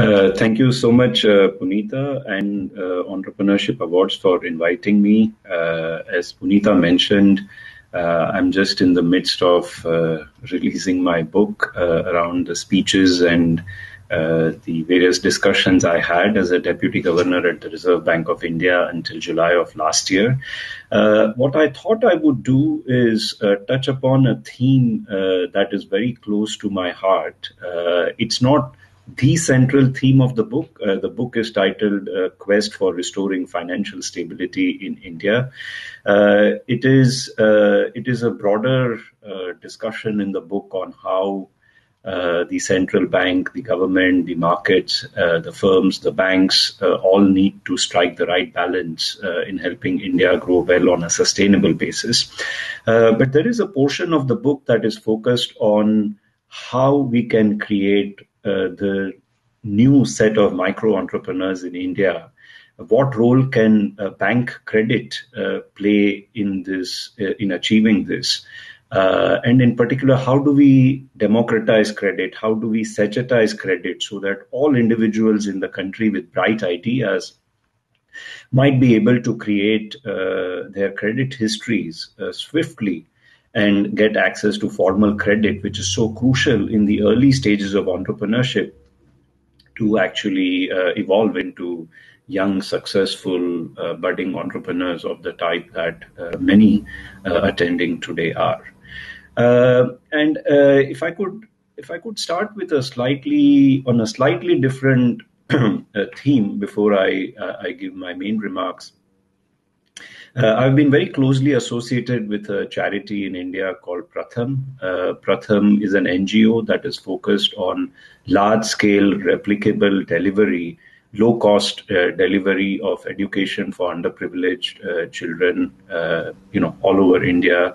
Uh, thank you so much, uh, Punita and uh, Entrepreneurship Awards for inviting me. Uh, as Punita mentioned, uh, I'm just in the midst of uh, releasing my book around the speeches and the various discussions I had as a deputy governor at the Reserve Bank of India until July of last year. what I thought I would do is touch upon a theme that is very close to my heart. it's not the central theme of the book. Uh, the book is titled uh, Quest for Restoring Financial Stability in India. Uh, it is uh, it is a broader uh, discussion in the book on how uh, the central bank, the government, the markets, the firms, the banks all need to strike the right balance in helping India grow well on a sustainable basis. but there is a portion of the book that is focused on how we can create the new set of micro entrepreneurs in India. What role can bank credit uh, play in this uh, in achieving this? Uh, and in particular, how do we democratize credit? How do we sachetize credit so that all individuals in the country with bright ideas might be able to create uh, their credit histories uh, swiftly and get access to formal credit, which is so crucial in the early stages of entrepreneurship to actually uh, evolve into young, successful, uh, budding entrepreneurs of the type that uh, many uh, attending today are. Uh, and uh, if I could, if I could start with a slightly on a slightly different theme before I I give my main remarks. Uh, I've been very closely associated with a charity in India called Pratham. Uh, Pratham is an NGO that is focused on large scale replicable delivery low cost uh, delivery of education for underprivileged uh, children, uh, you know, all over India.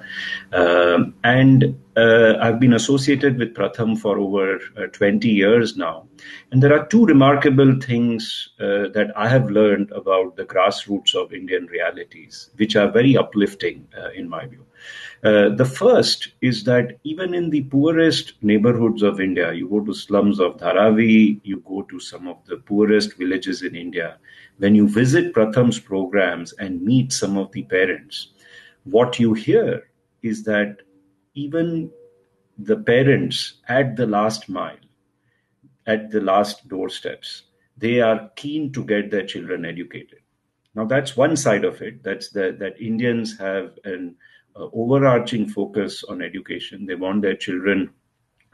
Um, and I've been associated with Pratham for over uh, 20 years now. And there are two remarkable things that I have learned about the grassroots of Indian realities, which are very uplifting in my view. Uh, the first is that even in the poorest neighborhoods of India, you go to slums of Dharavi, you go to some of the poorest villages in India, when you visit Pratham's programs and meet some of the parents, what you hear is that even the parents at the last mile, at the last doorsteps, they are keen to get their children educated. Now that's one side of it. That's the, that Indians have an overarching focus on education. They want their children,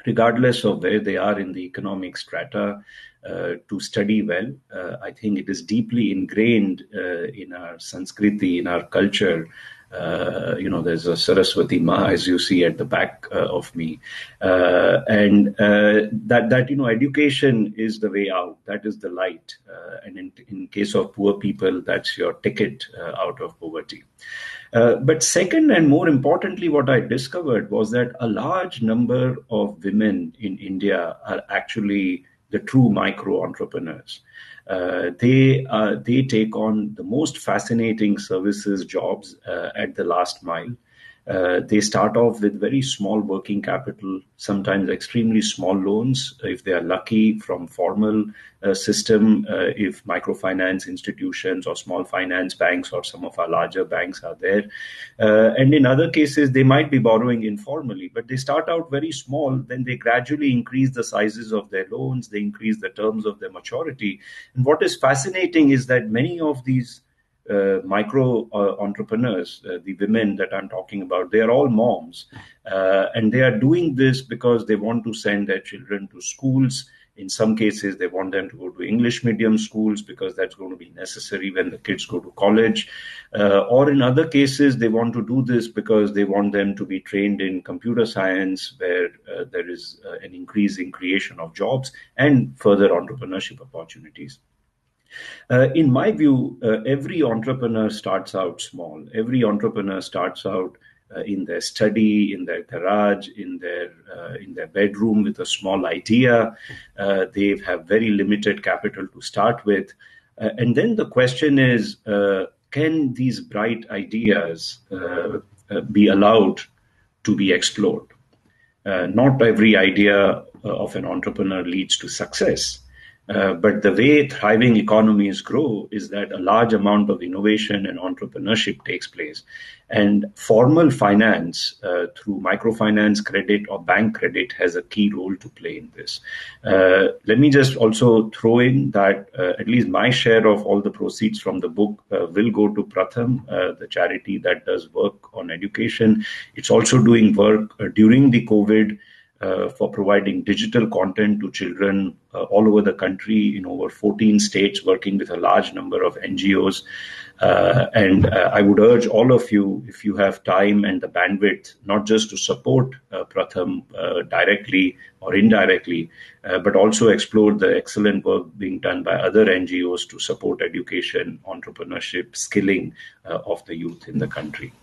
regardless of where they are in the economic strata, uh, to study well. Uh, I think it is deeply ingrained uh, in our Sanskriti, in our culture. Uh, you know, there's a Saraswati Ma, as you see at the back uh, of me, and that that you know, education is the way out. That is the light, and in in case of poor people, that's your ticket out of poverty. Uh, but second, and more importantly, what I discovered was that a large number of women in India are actually the true micro entrepreneurs. Uh, they uh, they take on the most fascinating services jobs uh, at the last mile. Uh, they start off with very small working capital, sometimes extremely small loans, if they are lucky, from formal uh, system, uh, if microfinance institutions or small finance banks or some of our larger banks are there. Uh, and in other cases, they might be borrowing informally, but they start out very small, then they gradually increase the sizes of their loans, they increase the terms of their maturity. And what is fascinating is that many of these uh, micro uh, entrepreneurs, uh, the women that I'm talking about, they are all moms. Uh, and they are doing this because they want to send their children to schools. In some cases, they want them to go to English medium schools because that's going to be necessary when the kids go to college. Uh, or in other cases, they want to do this because they want them to be trained in computer science, where uh, there is an increase in creation of jobs and further entrepreneurship opportunities. Uh, in my view, uh, every entrepreneur starts out small. Every entrepreneur starts out uh, in their study, in their garage, in their uh, in their bedroom with a small idea. Uh, they have very limited capital to start with, uh, and then the question is: Can these bright ideas be allowed to be explored? not every idea of an entrepreneur leads to success Uh, but the way thriving economies grow is that a large amount of innovation and entrepreneurship takes place. And formal finance uh, through microfinance credit or bank credit has a key role to play in this. Uh, let me just also throw in that uh, at least my share of all the proceeds from the book uh, will go to Pratham, the charity that does work on education. It's also doing work during the COVID for providing digital content to children uh, all over the country in over 14 states, working with a large number of NGOs. Uh, and uh, I would urge all of you, if you have time and the bandwidth, not just to support uh, Pratham uh, directly or indirectly, but also explore the excellent work being done by other NGOs to support education, entrepreneurship, skilling of the youth in the country.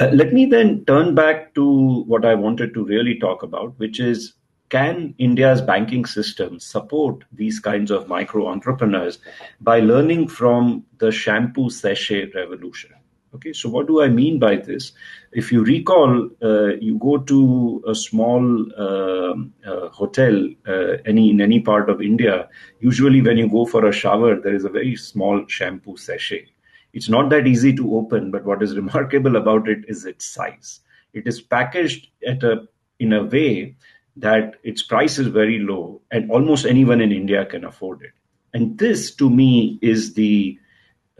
Uh, let me then turn back to what I wanted to really talk about, which is can India's banking system support these kinds of micro entrepreneurs by learning from the shampoo sachet revolution? Okay, so what do I mean by this? If you recall, uh, you go to a small uh, uh, hotel uh, any in any part of India. Usually, when you go for a shower, there is a very small shampoo sachet. It's not that easy to open, but what is remarkable about it is its size. It is packaged at a in a way that its price is very low and almost anyone in India can afford it. And this to me is the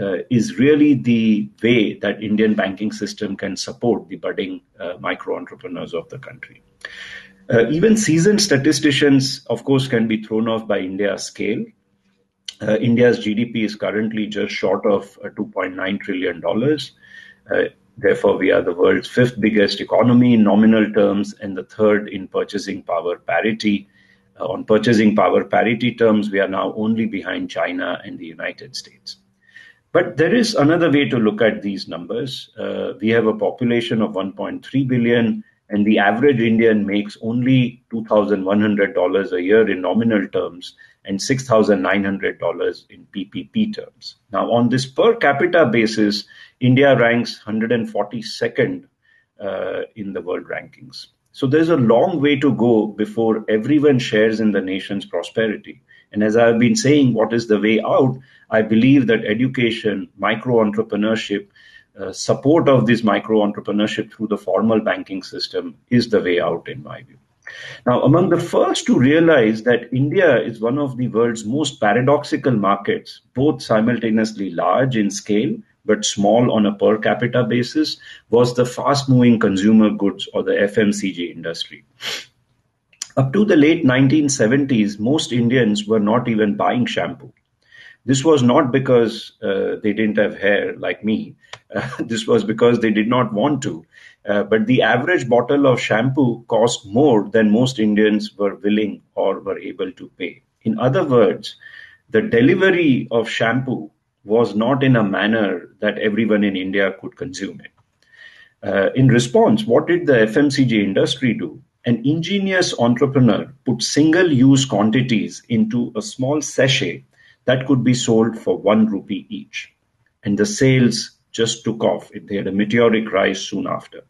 uh, is really the way that Indian banking system can support the budding uh, micro entrepreneurs of the country. Uh, even seasoned statisticians, of course, can be thrown off by India's scale uh, India's GDP is currently just short of uh, $2.9 trillion. Uh, therefore, we are the world's fifth biggest economy in nominal terms and the third in purchasing power parity. Uh, on purchasing power parity terms, we are now only behind China and the United States. But there is another way to look at these numbers. Uh, we have a population of 1.3 billion, and the average Indian makes only $2,100 a year in nominal terms and $6,900 in PPP terms. Now, on this per capita basis, India ranks 142nd uh, in the world rankings. So there's a long way to go before everyone shares in the nation's prosperity. And as I've been saying, what is the way out? I believe that education, micro entrepreneurship, uh, support of this micro entrepreneurship through the formal banking system is the way out, in my view. Now, among the first to realize that India is one of the world's most paradoxical markets, both simultaneously large in scale but small on a per capita basis, was the fast moving consumer goods or the FMCG industry. Up to the late 1970s, most Indians were not even buying shampoo. This was not because uh, they didn't have hair like me. Uh, this was because they did not want to. Uh, but the average bottle of shampoo cost more than most Indians were willing or were able to pay. In other words, the delivery of shampoo was not in a manner that everyone in India could consume it. Uh, in response, what did the FMCG industry do? An ingenious entrepreneur put single use quantities into a small sachet that could be sold for one rupee each. And the sales just took off. They had a meteoric rise soon after.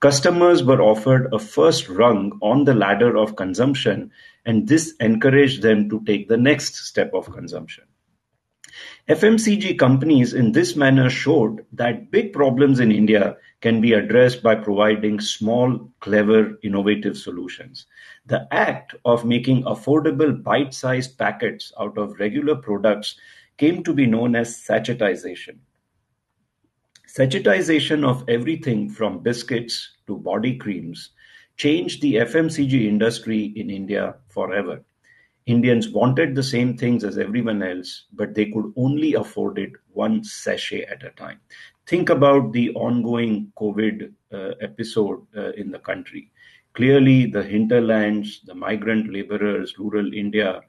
Customers were offered a first rung on the ladder of consumption, and this encouraged them to take the next step of consumption. FMCG companies in this manner showed that big problems in India can be addressed by providing small, clever, innovative solutions. The act of making affordable bite sized packets out of regular products came to be known as sachetization. Sachetization of everything from biscuits to body creams changed the FMCG industry in India forever. Indians wanted the same things as everyone else, but they could only afford it one sachet at a time. Think about the ongoing COVID uh, episode uh, in the country. Clearly, the hinterlands, the migrant laborers, rural India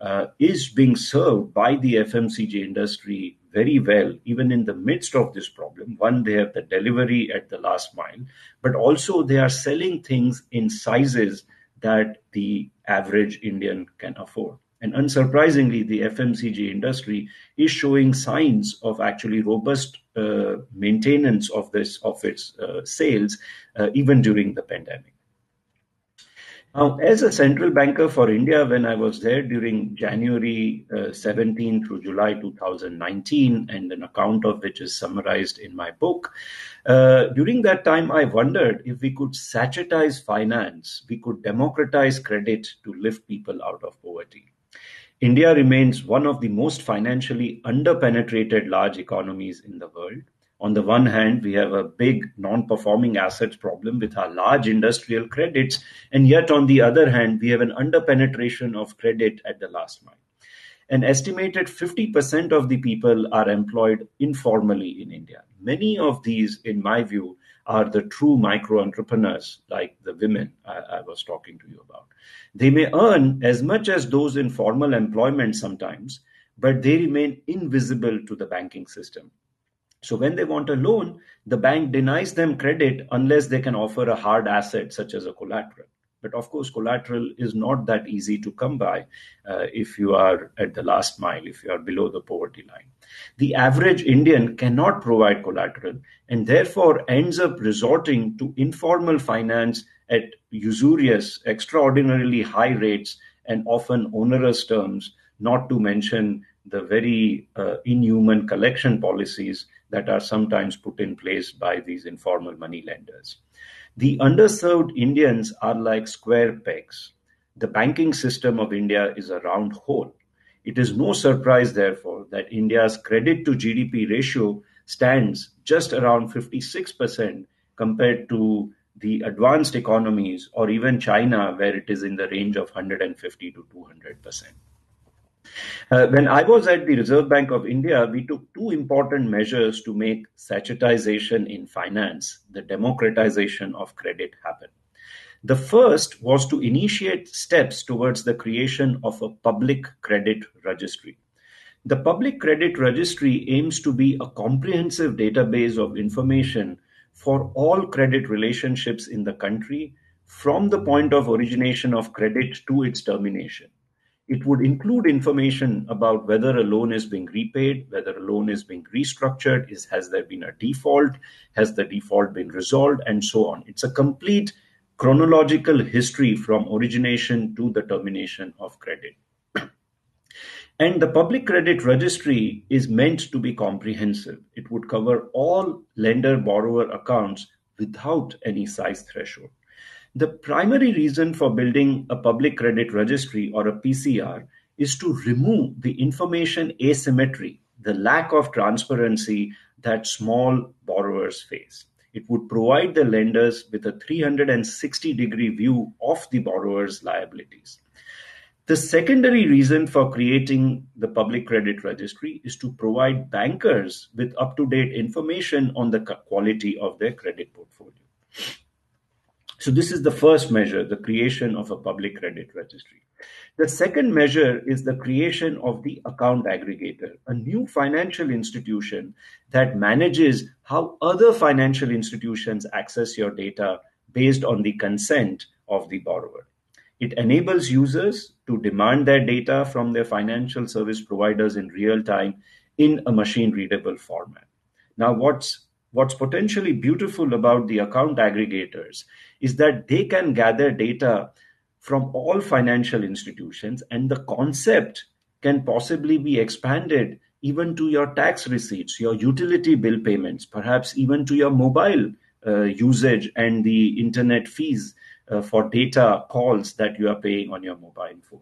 uh, is being served by the FMCG industry very well, even in the midst of this problem. One, they have the delivery at the last mile, but also they are selling things in sizes that the average Indian can afford. And unsurprisingly, the FMCG industry is showing signs of actually robust uh, maintenance of this of its uh, sales, uh, even during the pandemic. Now, as a central banker for India, when I was there during January uh, 17 through July 2019, and an account of which is summarized in my book, uh, during that time, I wondered if we could sachetize finance, we could democratize credit to lift people out of poverty. India remains one of the most financially underpenetrated large economies in the world. On the one hand, we have a big non-performing assets problem with our large industrial credits, and yet on the other hand, we have an underpenetration of credit at the last mile. An estimated 50% of the people are employed informally in India. Many of these, in my view, are the true micro entrepreneurs, like the women I, I, was talking to you about. They may earn as much as those in formal employment sometimes, but they remain invisible to the banking system. So when they want a loan, the bank denies them credit unless they can offer a hard asset such as a collateral. But of course, collateral is not that easy to come by uh, if you are at the last mile, if you are below the poverty line. The average Indian cannot provide collateral and therefore ends up resorting to informal finance at usurious, extraordinarily high rates and often onerous terms, not to mention the very uh, inhuman collection policies that are sometimes put in place by these informal money lenders. The underserved Indians are like square pegs. The banking system of India is a round hole. It is no surprise, therefore, that India's credit to GDP ratio stands just around 56% compared to the advanced economies or even China, where it is in the range of 150 to 200%. Uh, when I was at the Reserve Bank of India, we took two important measures to make sachetization in finance, the democratization of credit, happen. The first was to initiate steps towards the creation of a public credit registry. The public credit registry aims to be a comprehensive database of information for all credit relationships in the country from the point of origination of credit to its termination. It would include information about whether a loan is being repaid, whether a loan is being restructured, is has there been a default, has the default been resolved, and so on. It's a complete chronological history from origination to the termination of credit. And the public credit registry is meant to be comprehensive. It would cover all lender borrower accounts without any size threshold. The primary reason for building a public credit registry or a PCR is to remove the information asymmetry, the lack of transparency that small borrowers face. It would provide the lenders with a 360 degree view of the borrower's liabilities. The secondary reason for creating the public credit registry is to provide bankers with up to date information on the quality of their credit portfolio. So this is the first measure, the creation of a public credit registry. The second measure is the creation of the account aggregator, a new financial institution that manages how other financial institutions access your data based on the consent of the borrower. It enables users to demand their data from their financial service providers in real time in a machine readable format. Now, what's what's potentially beautiful about the account aggregators is that they can gather data from all financial institutions and the concept can possibly be expanded even to your tax receipts, your utility bill payments, perhaps even to your mobile uh, usage and the internet fees uh, for data calls that you are paying on your mobile phone.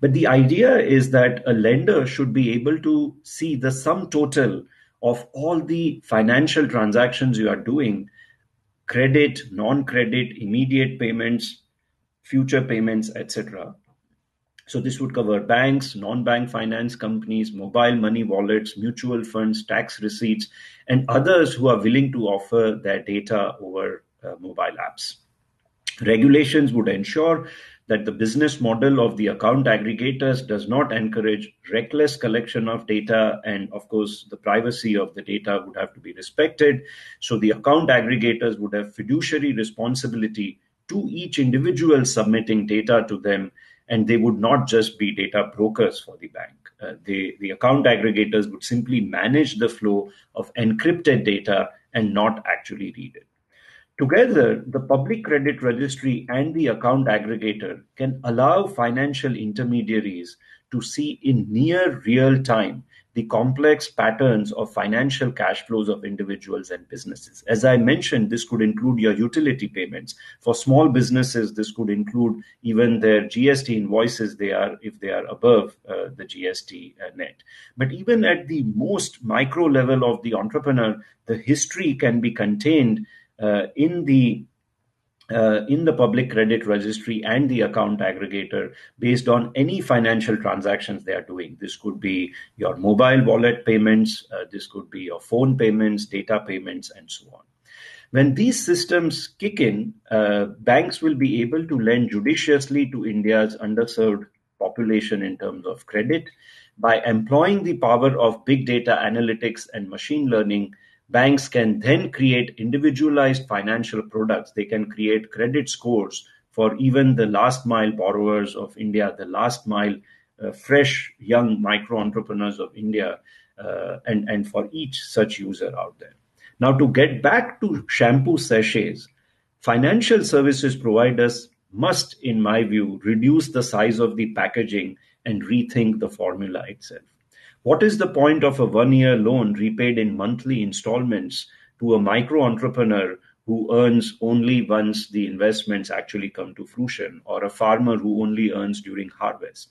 But the idea is that a lender should be able to see the sum total of all the financial transactions you are doing credit, non credit, immediate payments, future payments, etc. So, this would cover banks, non bank finance companies, mobile money wallets, mutual funds, tax receipts, and others who are willing to offer their data over uh, mobile apps. Regulations would ensure that the business model of the account aggregators does not encourage reckless collection of data and of course the privacy of the data would have to be respected. So the account aggregators would have fiduciary responsibility to each individual submitting data to them and they would not just be data brokers for the bank. Uh, they, the account aggregators would simply manage the flow of encrypted data and not actually read it Together, the public credit registry and the account aggregator can allow financial intermediaries to see in near real time the complex patterns of financial cash flows of individuals and businesses. As I mentioned, this could include your utility payments. For small businesses, this could include even their GST invoices they are if they are above uh, the GST uh, net. But even at the most micro level of the entrepreneur, the history can be contained in the uh, in the public credit registry and the account aggregator based on any financial transactions they are doing. This could be your mobile wallet payments, uh, this could be your phone payments, data payments, and so on. When these systems kick in, uh, banks will be able to lend judiciously to India's underserved population in terms of credit by employing the power of big data analytics and machine learning Banks can then create individualized financial products. They can create credit scores for even the last mile borrowers of India, the last mile uh, fresh young micro entrepreneurs of India, uh, and, and for each such user out there. Now, to get back to shampoo sachets, financial services providers must, in my view, reduce the size of the packaging and rethink the formula itself. What is the point of a one-year loan repaid in monthly installments to a micro entrepreneur who earns only once the investments actually come to fruition, or a farmer who only earns during harvest?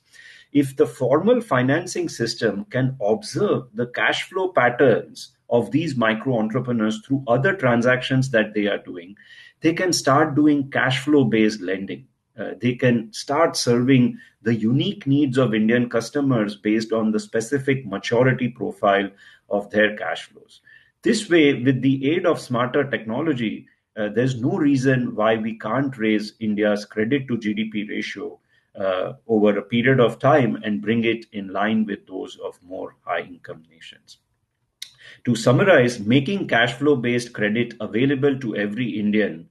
If the formal financing system can observe the cash flow patterns of these micro entrepreneurs through other transactions that they are doing, they can start doing cash flow based lending. Uh, they can start serving the unique needs of Indian customers based on the specific maturity profile of their cash flows. This way, with the aid of smarter technology, uh, there's no reason why we can't raise India's credit to GDP ratio uh, over a period of time and bring it in line with those of more high income nations. To summarize, making cash flow based credit available to every Indian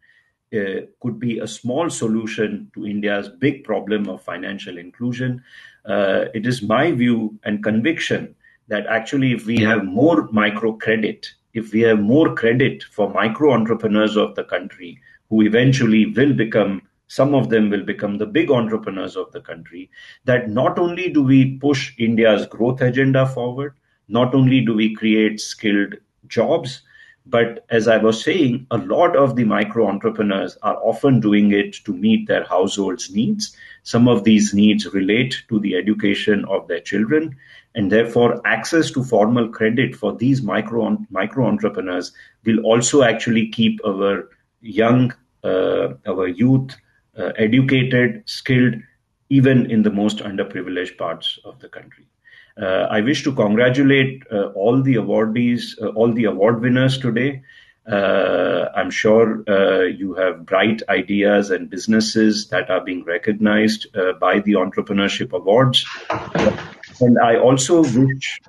uh, could be a small solution to India's big problem of financial inclusion. Uh, it is my view and conviction that actually, if we have more microcredit, if we have more credit for micro entrepreneurs of the country, who eventually will become some of them will become the big entrepreneurs of the country. That not only do we push India's growth agenda forward, not only do we create skilled jobs, but as I was saying, a lot of the micro entrepreneurs are often doing it to meet their household's needs. Some of these needs relate to the education of their children, and therefore access to formal credit for these micro micro entrepreneurs will also actually keep our young, uh, our youth uh, educated, skilled, even in the most underprivileged parts of the country. Uh, I wish to congratulate uh, all the awardees, uh, all the award winners today. Uh, I'm sure uh, you have bright ideas and businesses that are being recognized uh, by the Entrepreneurship Awards. And I also wish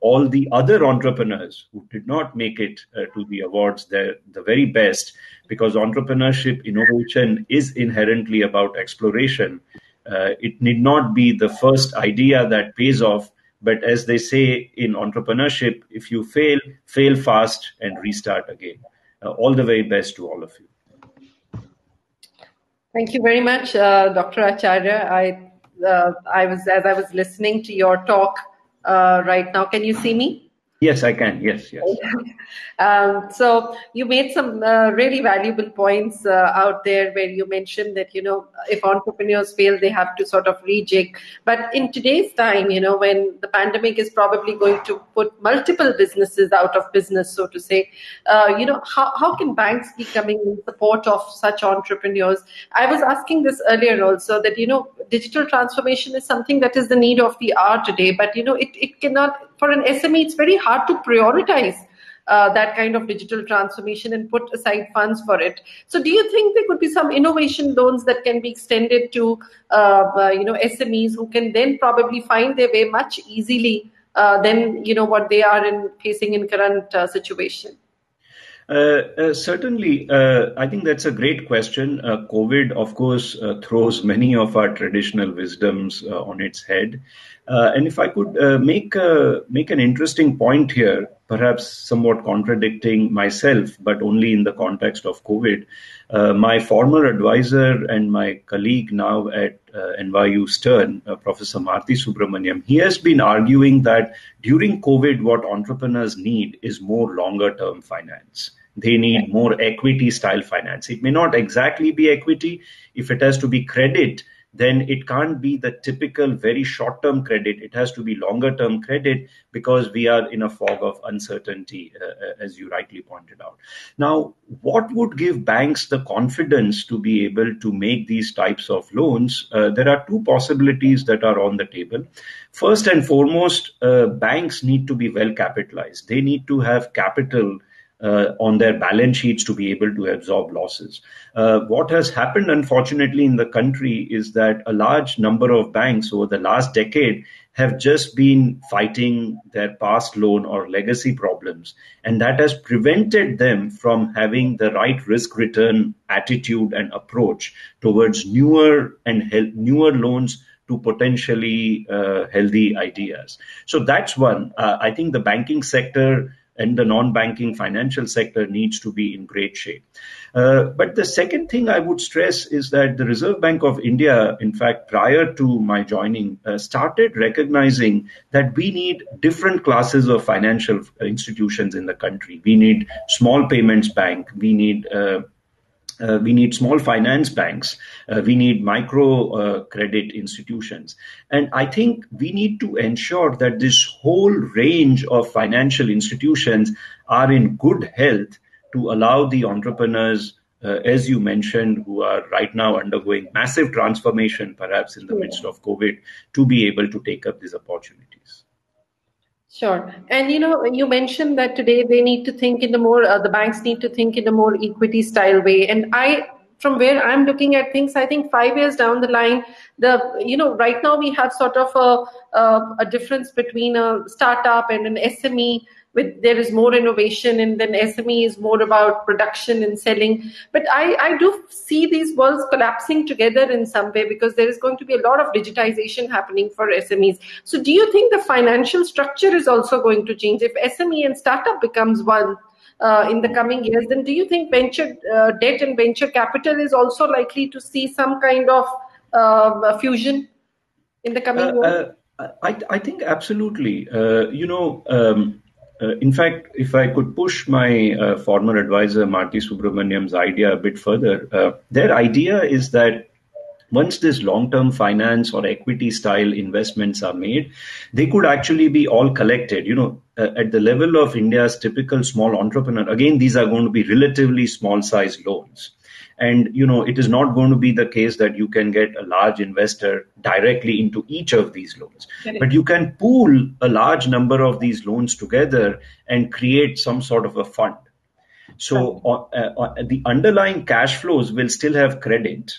all the other entrepreneurs who did not make it to the awards the, the very best because entrepreneurship innovation is inherently about exploration. Uh, it need not be the first idea that pays off, but as they say in entrepreneurship, if you fail, fail fast and restart again. Uh, all the very best to all of you. Thank you very much, uh, Dr. Acharya. I, I was as I was listening to your talk right now. Can you see me? Yes, I can. Yes, yes. um, so you made some uh, really valuable points uh, out there where you mentioned that, you know, if entrepreneurs fail, they have to sort of rejig. But in today's time, you know, when the pandemic is probably going to put multiple businesses out of business, so to say, uh, you know, how, how can banks be coming in support of such entrepreneurs? I was asking this earlier also that, you know, digital transformation is something that is the need of the hour today, but, you know, it, it cannot for an SME, it's very hard to prioritize uh, that kind of digital transformation and put aside funds for it. So, do you think there could be some innovation loans that can be extended to uh, uh, you know SMEs who can then probably find their way much easily uh, than you know what they are in facing in current uh, situation? Certainly, I think that's a great question. COVID, of course, throws many of our traditional wisdoms on its head. Uh, and if I could uh, make a, make an interesting point here, perhaps somewhat contradicting myself, but only in the context of COVID, uh, my former advisor and my colleague now at uh, NYU Stern, uh, Professor Marti Subrahmanyam, he has been arguing that during COVID, what entrepreneurs need is more longer term finance. They need more equity style finance. It may not exactly be equity. If it has to be credit, then it can't be the typical very short term credit. It has to be longer term credit because we are in a fog of uncertainty, uh, uh, as you rightly pointed out. Now, what would give banks the confidence to be able to make these types of loans? Uh, there are two possibilities that are on the table. First and foremost, uh, banks need to be well capitalized, they need to have capital on their balance sheets to be able to absorb losses. Uh, what has happened, unfortunately, in the country is that a large number of banks over the last decade have just been fighting their past loan or legacy problems. And that has prevented them from having the right risk return attitude and approach towards newer and newer loans to potentially uh, healthy ideas. So that's one. Uh, I think the banking sector and the non-banking financial sector needs to be in great shape. Uh, but the second thing I would stress is that the Reserve Bank of India, in fact, prior to my joining, uh, started recognizing that we need different classes of financial institutions in the country. We need small payments bank. We need uh, uh, we need small finance banks. Uh, we need micro uh, credit institutions. And I think we need to ensure that this whole range of financial institutions are in good health to allow the entrepreneurs, uh, as you mentioned, who are right now undergoing massive transformation, perhaps in the midst of COVID, to be able to take up these opportunities. Sure. And you know, you mentioned that today they need to think in a more, uh, the banks need to think in a more equity style way. And I, from where I'm looking at things, I think five years down the line, the, you know, right now we have sort of a, a, a difference between a startup and an SME with there is more innovation and then SME is more about production and selling. But I, I do see these worlds collapsing together in some way because there is going to be a lot of digitization happening for SMEs. So do you think the financial structure is also going to change? If SME and startup becomes one, uh, in the coming years, then do you think venture uh, debt and venture capital is also likely to see some kind of uh, fusion in the coming uh, years? Uh, I, I think absolutely. Uh, you know, um, in fact, if I could push my uh, former advisor Marti Subrahmanyam's idea a bit further, uh, their idea is that once this long-term finance or equity style investments are made, they could actually be all collected. You know, uh, at the level of India's typical small entrepreneur, again, these are going to be relatively small size loans and you know it is not going to be the case that you can get a large investor directly into each of these loans. But you can pool a large number of these loans together and create some sort of a fund. So uh, uh, the underlying cash flows will still have credit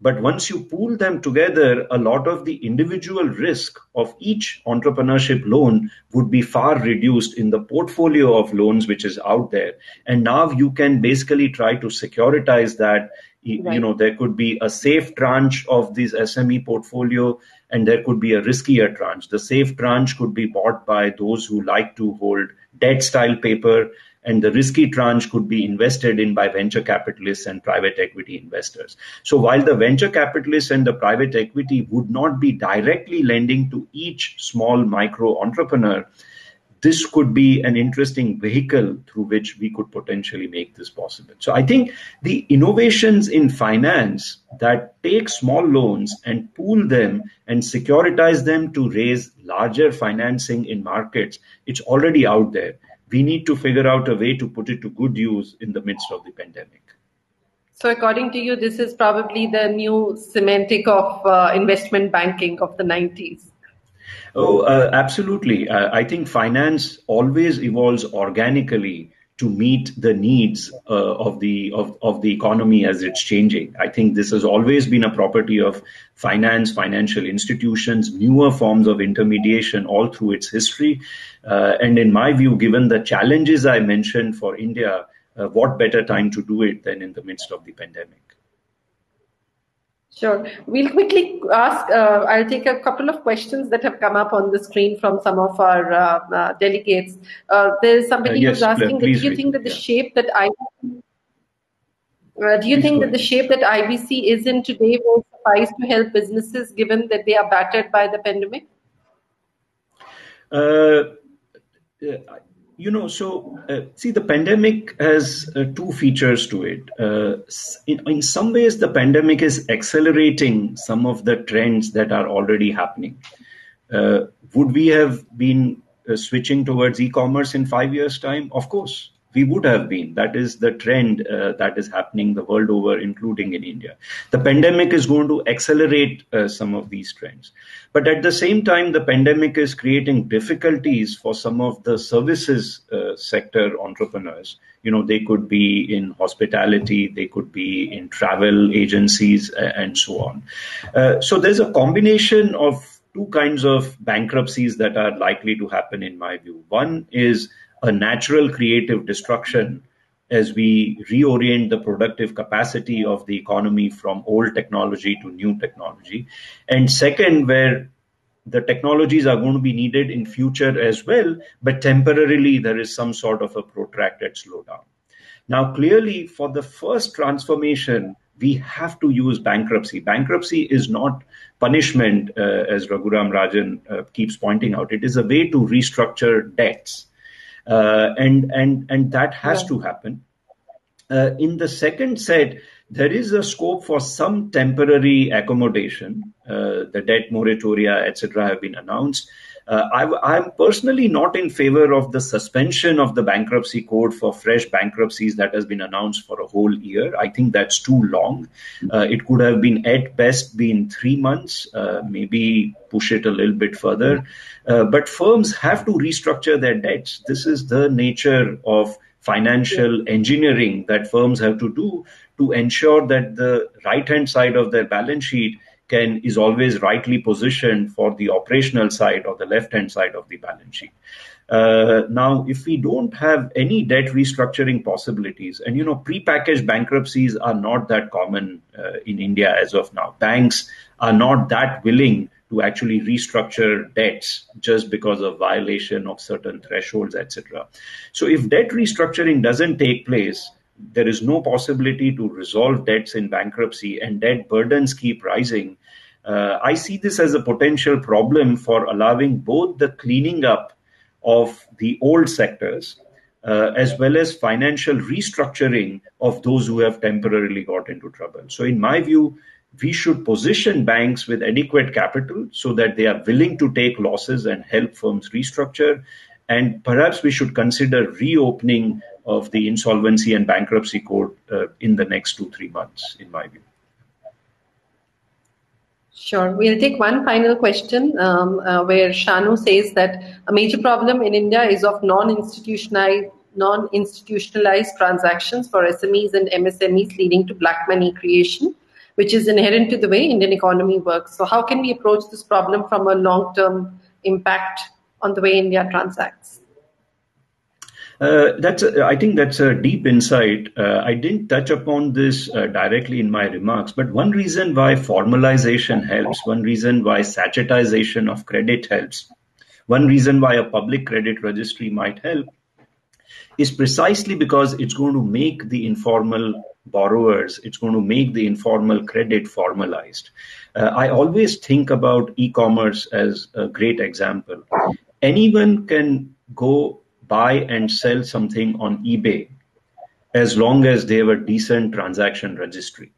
but once you pool them together, a lot of the individual risk of each entrepreneurship loan would be far reduced in the portfolio of loans which is out there. And now you can basically try to securitize that. Right. You know, there could be a safe tranche of this SME portfolio and there could be a riskier tranche. The safe tranche could be bought by those who like to hold debt style paper and the risky tranche could be invested in by venture capitalists and private equity investors. So while the venture capitalists and the private equity would not be directly lending to each small micro entrepreneur, this could be an interesting vehicle through which we could potentially make this possible. So I think the innovations in finance that take small loans and pool them and securitize them to raise larger financing in markets, it's already out there we need to figure out a way to put it to good use in the midst of the pandemic. So, according to you, this is probably the new semantic of uh, investment banking of the 90s. Oh, uh, absolutely. Uh, I think finance always evolves organically to meet the needs uh, of the of, of the economy as it's changing. I think this has always been a property of finance, financial institutions, newer forms of intermediation all through its history. Uh, and in my view, given the challenges I mentioned for India, uh, what better time to do it than in the midst of the pandemic? Sure. We'll quickly ask, uh, I'll take a couple of questions that have come up on the screen from some of our uh, uh, delegates. Uh, there's somebody Uh, who's asking, please do you think that the Yeah. shape that I uh, do you Please think that the shape that IBC is in today will suffice to help businesses given that they are battered by the pandemic? You know, so uh, see, the pandemic has uh, two features to it. Uh, in, in some ways, the pandemic is accelerating some of the trends that are already happening. Uh, would we have been uh, switching towards e-commerce in five years' time? Of course, we would have been. That is the trend uh, that is happening the world over, including in India. The pandemic is going to accelerate uh, some of these trends. But at the same time, the pandemic is creating difficulties for some of the services uh, sector entrepreneurs. You know, they could be in hospitality, they could be in travel agencies, a- and so on. Uh, so there's a combination of two kinds of bankruptcies that are likely to happen, in my view. One is a natural creative destruction as we reorient the productive capacity of the economy from old technology to new technology. And second, where the technologies are going to be needed in future as well, but temporarily there is some sort of a protracted slowdown. Now, clearly, for the first transformation, we have to use bankruptcy. Bankruptcy is not punishment, uh, as Raghuram Rajan uh, keeps pointing out. It is a way to restructure debts, and and and that has Yeah. to happen. Uh, in the second set, there is a scope for some temporary accommodation. Uh, the debt moratoria, etc., have been announced. Uh, I, am personally not in favor of the suspension of the bankruptcy code for fresh bankruptcies that has been announced for a whole year. I think that's too long. Uh, it could have been at best been three months, uh, maybe push it a little bit further. But firms have to restructure their debts. This is the nature of financial engineering that firms have to do to ensure that the right hand side of their balance sheet can is always rightly positioned for the operational side or the left hand side of the balance sheet. Uh, now, if we don't have any debt restructuring possibilities, and you know, prepackaged bankruptcies are not that common uh, in India as of now. Banks are not that willing to actually restructure debts just because of violation of certain thresholds, etc. So, if debt restructuring doesn't take place, there is no possibility to resolve debts in bankruptcy and debt burdens keep rising. Uh, I see this as a potential problem for allowing both the cleaning up of the old sectors uh, as well as financial restructuring of those who have temporarily got into trouble. So, in my view, we should position banks with adequate capital so that they are willing to take losses and help firms restructure. And perhaps we should consider reopening of the insolvency and bankruptcy court uh, in the next two, three months, in my view. Sure. We'll take one final question um, uh, where Shanu says that a major problem in India is of non-institutionalized non-institutionalized transactions for SMEs and MSMEs leading to black money creation, which is inherent to the way Indian economy works. So how can we approach this problem from a long-term impact on the way India transacts? Uh, that's a, I think that's a deep insight. Uh, I didn't touch upon this uh, directly in my remarks, but one reason why formalization helps, one reason why sachetization of credit helps, one reason why a public credit registry might help is precisely because it's going to make the informal borrowers, it's going to make the informal credit formalized. Uh, I always think about e commerce as a great example. Anyone can go buy and sell something on eBay as long as they have a decent transaction registry.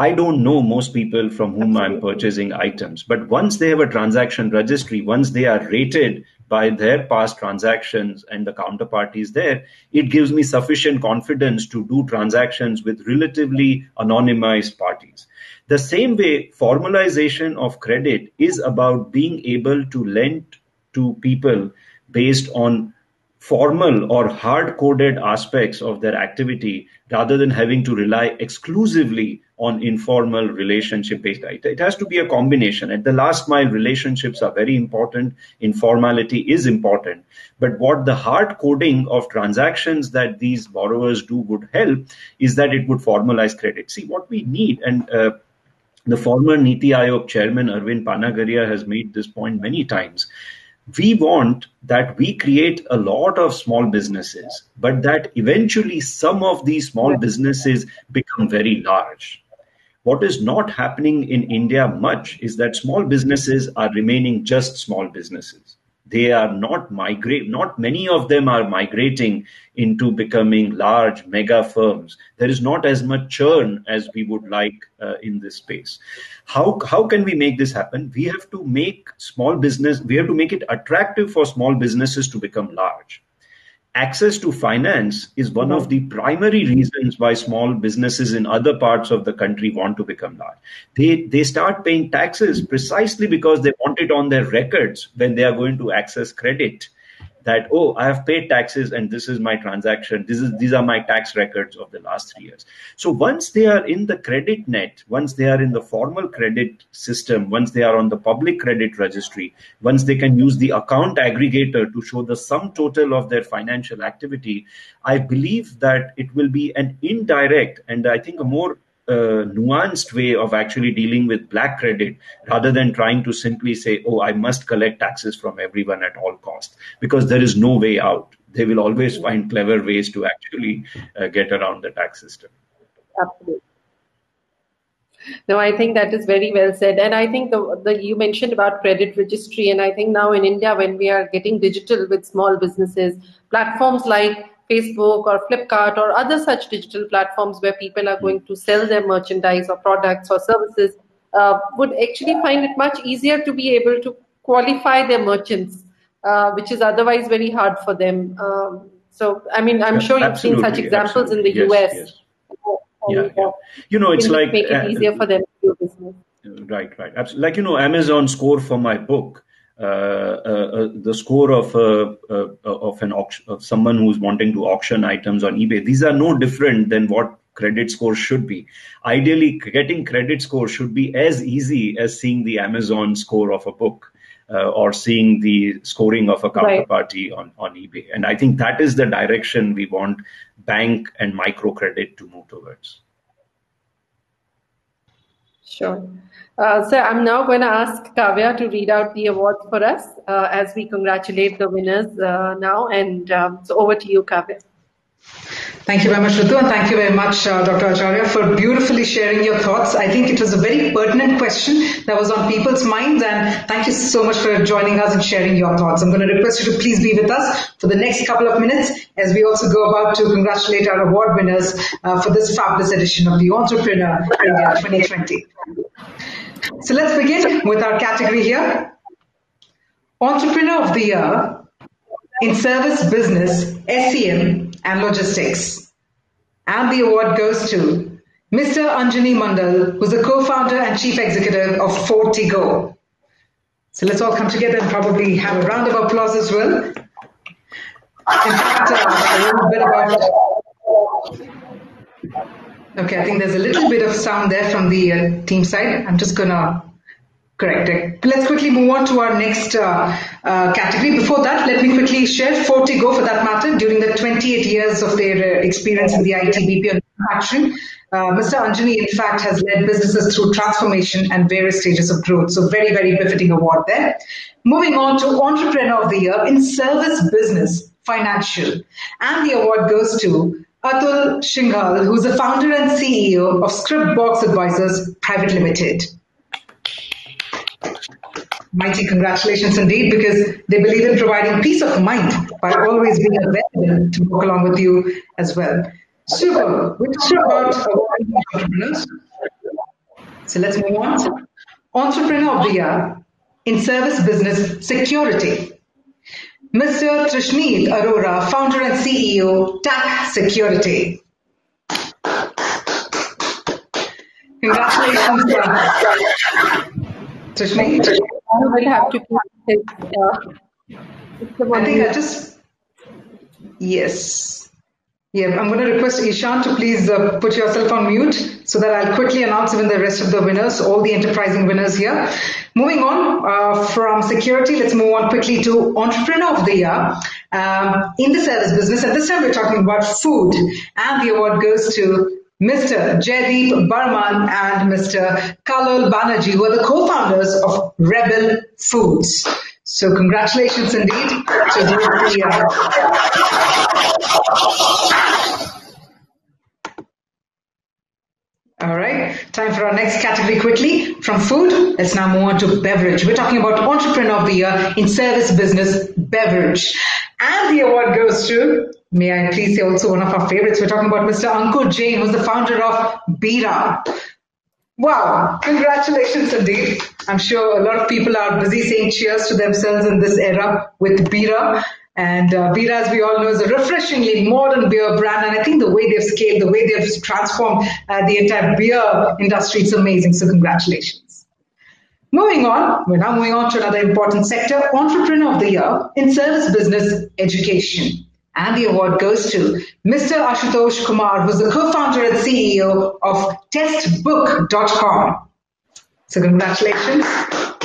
I don't know most people from whom I'm purchasing items, but once they have a transaction registry, once they are rated by their past transactions and the counterparties there, it gives me sufficient confidence to do transactions with relatively anonymized parties. The same way, formalization of credit is about being able to lend to people based on formal or hard coded aspects of their activity rather than having to rely exclusively on informal relationship based it has to be a combination. At the last mile relationships are very important. Informality is important. But what the hard coding of transactions that these borrowers do would help is that it would formalize credit. See what we need and uh, the former Niti Aayog chairman Arvind Panagariya has made this point many times. We want that we create a lot of small businesses, but that eventually some of these small businesses become very large. What is not happening in India much is that small businesses are remaining just small businesses they are not migrate not many of them are migrating into becoming large mega firms. There is not as much churn as we would like uh, in this space. How how can we make this happen? We have to make small business we have to make it attractive for small businesses to become large access to finance is one of the primary reasons why small businesses in other parts of the country want to become large. They, they start paying taxes precisely because they want it on their records when they are going to access credit that oh i have paid taxes and this is my transaction. This is these are my tax records of the last 3 years. So once they are in the credit net once they are in the formal credit system once they are on the public credit registry once they can use the account aggregator to show the sum total of their financial activity i believe that it will be an indirect and i think a more nuanced way of actually dealing with black credit rather than trying to simply say, oh, I must collect taxes from everyone at all costs, because there is no way out. They will always find clever ways to actually uh, get around the tax system. Absolutely. No, I think that is very well said. And I think the, the you mentioned about credit registry, and I think now in India, when we are getting digital with small businesses, platforms like Facebook or Flipkart or other such digital platforms where people are going to sell their merchandise or products or services uh, would actually find it much easier to be able to qualify their merchants, uh, which is otherwise very hard for them. Um, so, I mean, I'm sure you've seen such examples absolutely. in the yes, US. Yes. Yeah, yeah, You know, it's like make it uh, easier for them to do business. Right, right. Absolutely. Like you know, Amazon score for my book the score of uh, of an auction of someone who's wanting to auction items on eBay. These are no different than what credit score should be. Ideally, getting credit score should be as easy as seeing the Amazon score of a book. Uh, or seeing the scoring of a counterparty right. on, on eBay. And I think that is the direction we want bank and microcredit to move towards. Sure. Uh, so I'm now going to ask Kavya to read out the awards for us uh, as we congratulate the winners uh, now. And um, so over to you, Kavya. Thank you very much, Ritu, and thank you very much, uh, Dr. Acharya, for beautifully sharing your thoughts. I think it was a very pertinent question that was on people's minds, and thank you so much for joining us and sharing your thoughts. I'm going to request you to please be with us for the next couple of minutes as we also go about to congratulate our award winners uh, for this fabulous edition of the Entrepreneur India 2020. So let's begin with our category here. Entrepreneur of the Year in Service Business, SCM and Logistics. And the award goes to Mr. Anjani Mandal, who's the co-founder and chief executive of Fortigo. So let's all come together and probably have a round of applause as well. In fact, uh, a little bit about Okay, I think there's a little bit of sound there from the uh, team side. I'm just gonna correct it. Let's quickly move on to our next uh, uh, category. Before that, let me quickly share Fortigo for that matter. During the 28 years of their uh, experience in the IT BPO and manufacturing, uh, Mr. Anjani, in fact, has led businesses through transformation and various stages of growth. So very, very befitting award there. Moving on to Entrepreneur of the Year in Service Business Financial. And the award goes to Atul Shinghal, who's the founder and CEO of Scripbox Advisors Private Limited. Mighty congratulations indeed, because they believe in providing peace of mind by always being available to work along with you as well. Super. We talked about entrepreneurs. So let's move on. Entrepreneur of the Year in Service Business Security. Mr. Trishneet Arora, founder and CEO, TAC Security. Congratulations, Trishneet. I will have to keep uh, I think I just, yes. Yeah, I'm going to request Ishan to please uh, put yourself on mute so that I'll quickly announce even the rest of the winners, all the enterprising winners here. Moving on uh, from security, let's move on quickly to entrepreneur of the year um, in the service business. And this time we're talking about food, and the award goes to Mr. Jaydeep Barman and Mr. Kallol Banerjee who are the co-founders of Rebel Foods. So congratulations indeed to the All right, time for our next category quickly. From food, let's now move on to beverage. We're talking about Entrepreneur of the Year in Service Business Beverage. And the award goes to, may I please say also one of our favorites, we're talking about Mr. Ankur Jain, who's the founder of Bira. Wow, congratulations indeed. I'm sure a lot of people are busy saying cheers to themselves in this era with Bira. And uh, Bira, as we all know, is a refreshingly modern beer brand. And I think the way they've scaled, the way they've transformed uh, the entire beer industry, it's amazing. So congratulations. Moving on, we're now moving on to another important sector, Entrepreneur of the Year in Service Business Education. And the award goes to Mr. Ashutosh Kumar, who's the co-founder and CEO of testbook.com. So congratulations.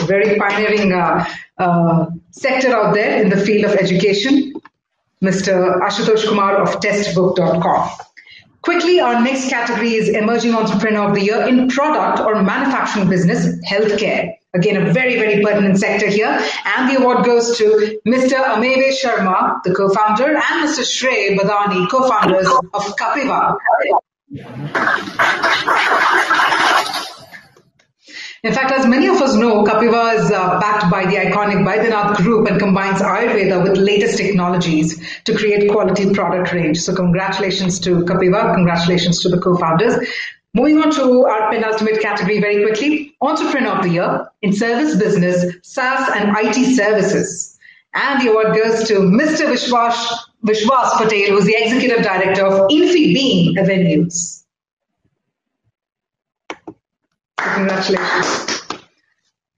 Very pioneering uh, uh, sector out there in the field of education, Mr. Ashutosh Kumar of testbook.com. Quickly, our next category is Emerging Entrepreneur of the Year in Product or Manufacturing Business, Healthcare. Again, a very, very pertinent sector here. And the award goes to Mr. Ameve Sharma, the co-founder, and Mr. Shrey Badani, co-founders of Kapiva. In fact, as many of us know, Kapiva is uh, backed by the iconic Baidyanath Group and combines Ayurveda with latest technologies to create quality product range. So congratulations to Kapiva. Congratulations to the co-founders. Moving on to our penultimate category very quickly, Entrepreneur of the Year in Service Business, SaaS and IT Services. And the award goes to Mr. Vishwas, Vishwas Patel, who is the Executive Director of InfiBeam Avenues. Congratulations.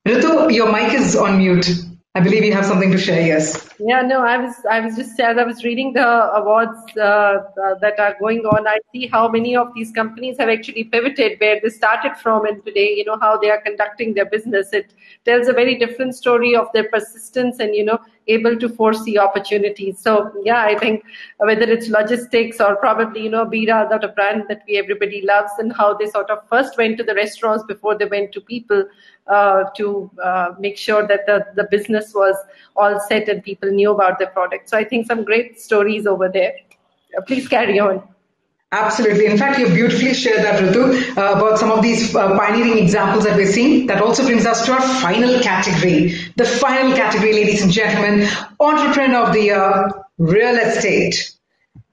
Ritu, your mic is on mute. I believe you have something to share. Yes. Yeah. No. I was. I was just as I was reading the awards uh, uh, that are going on. I see how many of these companies have actually pivoted where they started from, and today, you know, how they are conducting their business. It tells a very different story of their persistence and you know able to foresee opportunities. So yeah, I think whether it's logistics or probably you know Bira, that a brand that we everybody loves, and how they sort of first went to the restaurants before they went to people uh, to uh, make sure that the the business was all set and people knew about the product. So I think some great stories over there. Please carry on. Absolutely. In fact, you beautifully shared that, Ritu, uh, about some of these uh, pioneering examples that we're seeing. That also brings us to our final category. The final category, ladies and gentlemen, Entrepreneur of the Year, Real Estate.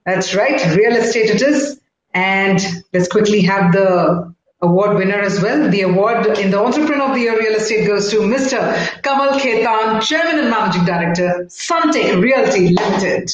That's right, Real Estate it is. And let's quickly have the award winner as well. The award in the Entrepreneur of the Year Real Estate goes to Mr. Kamal Khetan, Chairman and Managing Director, Sunteck Realty Limited.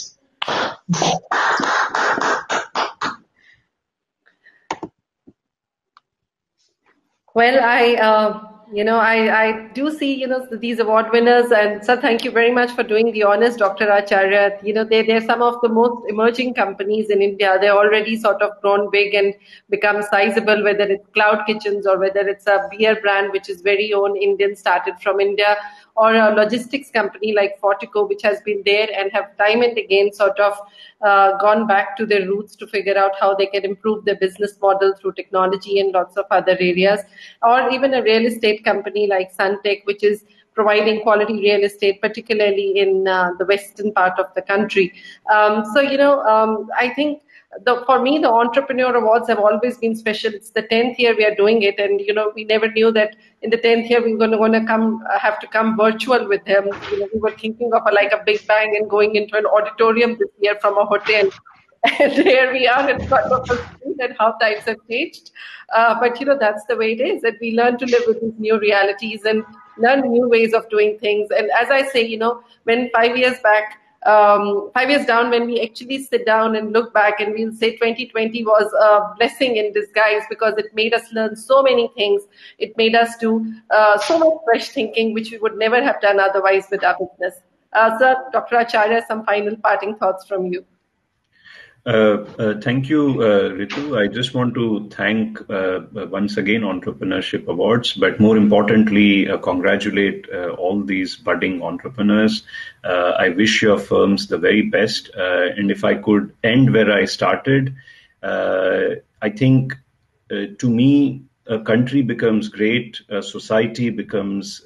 Well, I, uh, you know, I, I do see, you know, these award winners, and so thank you very much for doing the honors, Dr. Acharya. You know, they, they're some of the most emerging companies in India. They're already sort of grown big and become sizable, whether it's cloud kitchens or whether it's a beer brand, which is very own Indian, started from India, or a logistics company like Fortigo, which has been there and have time and again sort of uh, gone back to their roots to figure out how they can improve their business model through technology and lots of other areas, or even a real estate company like Sunteck, which is providing quality real estate, particularly in uh, the western part of the country. Um, so, you know, um, I think the, for me, the entrepreneur awards have always been special. It's the tenth year we are doing it, and you know, we never knew that in the tenth year we were going to come uh, have to come virtual with them. You know, we were thinking of a, like a big bang and going into an auditorium this year from a hotel. And here we are in front of screen, and how times have changed. Uh, but you know, that's the way it is. That we learn to live with these new realities and learn new ways of doing things. And as I say, you know, when five years back um, five years down when we actually sit down and look back and we'll say 2020 was a blessing in disguise because it made us learn so many things. It made us do uh, so much fresh thinking which we would never have done otherwise with our business. Uh, sir dr acharya some final parting thoughts from you uh, uh, thank you, uh, Ritu. I just want to thank uh, once again Entrepreneurship Awards, but more importantly, uh, congratulate uh, all these budding entrepreneurs. I wish your firms the very best. and if I could end where I started, I think to me, a country becomes great, a society becomes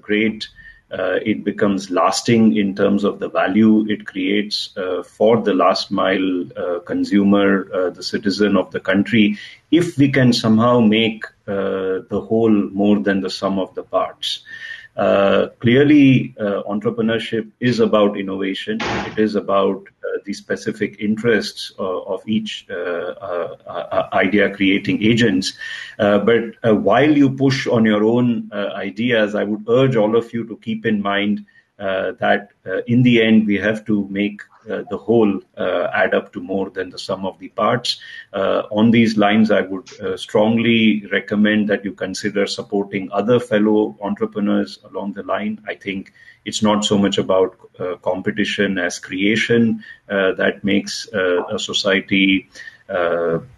great uh, it becomes lasting in terms of the value it creates uh, for the last mile uh, consumer, uh, the citizen of the country, if we can somehow make uh, the whole more than the sum of the parts. Uh, clearly, entrepreneurship is about innovation. It is about the specific interests of each idea creating agents. but while you push on your own ideas, I would urge all of you to keep in mind uh, that uh, in the end we have to make uh, the whole add up to more than the sum of the parts. on these lines, I would strongly recommend that you consider supporting other fellow entrepreneurs along the line. I think it's not so much about uh, competition as creation uh, that makes uh, a society uh,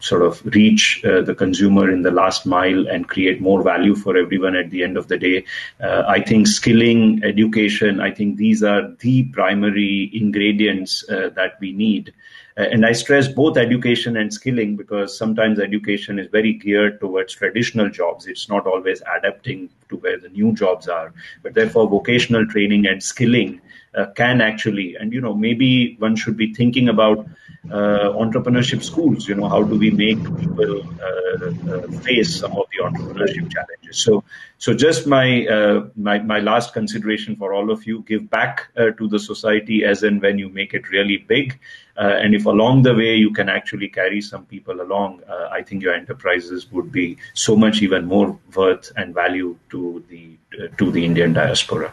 sort of reach uh, the consumer in the last mile and create more value for everyone at the end of the day. Uh, I think skilling, education, I think these are the primary ingredients that we need. and I stress both education and skilling because sometimes education is very geared towards traditional jobs. It's not always adapting to where the new jobs are. But therefore, vocational training and skilling uh, can actually, and you know, maybe one should be thinking about uh, entrepreneurship schools. You know, how do we make people uh, uh face some of the entrepreneurship challenges? So, so just my uh, my my last consideration for all of you: give back uh, to the society as and when you make it really big. and if along the way you can actually carry some people along, I think your enterprises would be so much even more worth and value to the to the Indian diaspora.